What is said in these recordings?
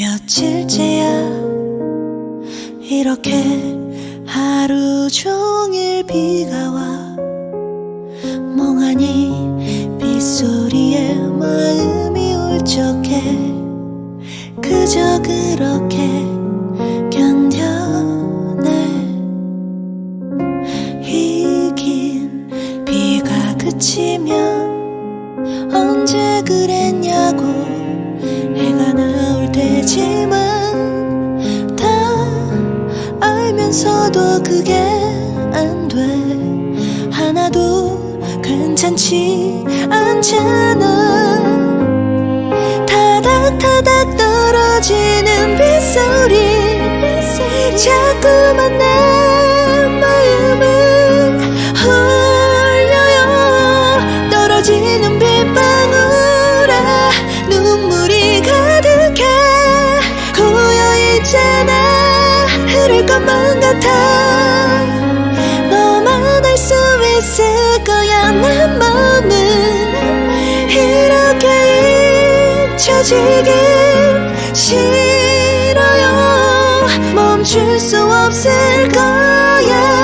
일째야? 이렇게 하루 종일 비가 와. 멍하니 빗소리에 마음이 울적해. 그저 그렇게 견뎌내. 이긴 비가 그치면 알면서도 그게 안 돼. 하나도 괜찮지 않잖아. 타닥타닥 떨어지는 빗소리. 자꾸만 내 마음을 홀려요. 떨어지는 빗방울에 눈물이 가득해. 고여있잖아. 흐를 것만 잊혀지긴 싫어요. 멈출 수 없을 거야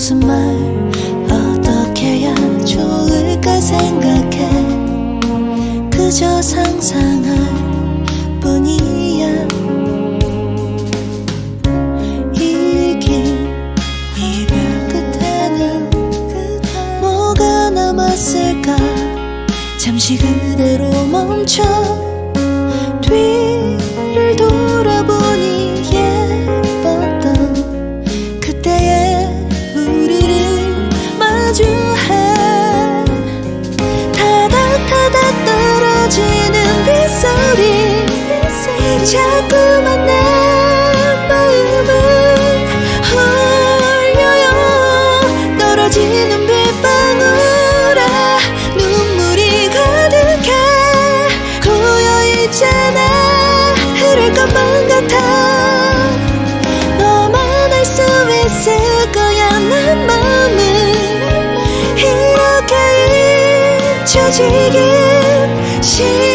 무슨 말 어떻게 해야 좋을까 생각해. 그저 상상할 뿐이야. 이긴 이별 끝에는 뭐가 남았을까? 잠시 그대로 멈춰 자꾸만 내 마음을 홀려요. 떨어지는 빗방울에 눈물이 가득해 고여있잖아. 흐를 것만 같아. 너만 알 수 있을 거야 내 마음은 이렇게 잊혀지긴 싫어